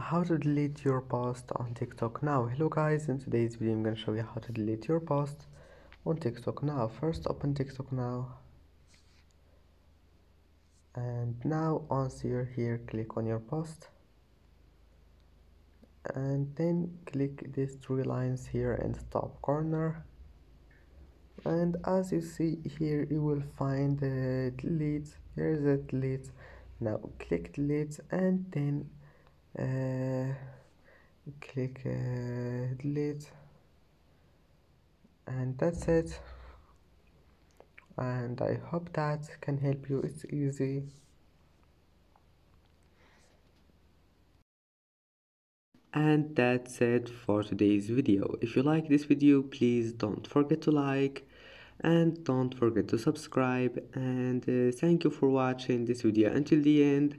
how to delete your post on tiktok now. Hello guys in today's video i'm to show you how to delete your post on tiktok now. First open tiktok now. And now once you're here click on your post. And then click these three lines here in the top corner. And as you see here you will find the delete. Here is the delete. Now click delete and then click uh, delete. And that's it. And I hope that can help you. It's easy. And that's it for today's video. If you like this video please don't forget to like and don't forget to subscribe. And uh, thank you for watching this video until the end